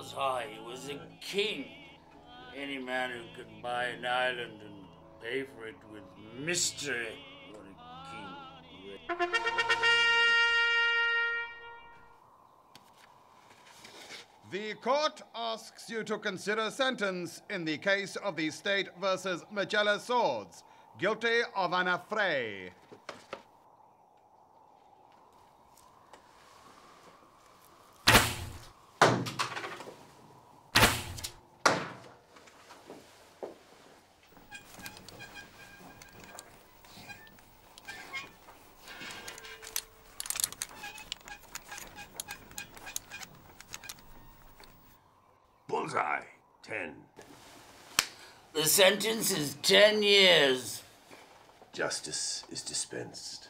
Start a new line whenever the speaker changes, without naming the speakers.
Bullseye was a king. Any man who could buy an island and pay for it with mystery. What a king.
The court asks you to consider sentence in the case of the state versus Magella Swords, guilty of an affray.
Bullseye, 10.
The sentence is ten years.
Justice is dispensed.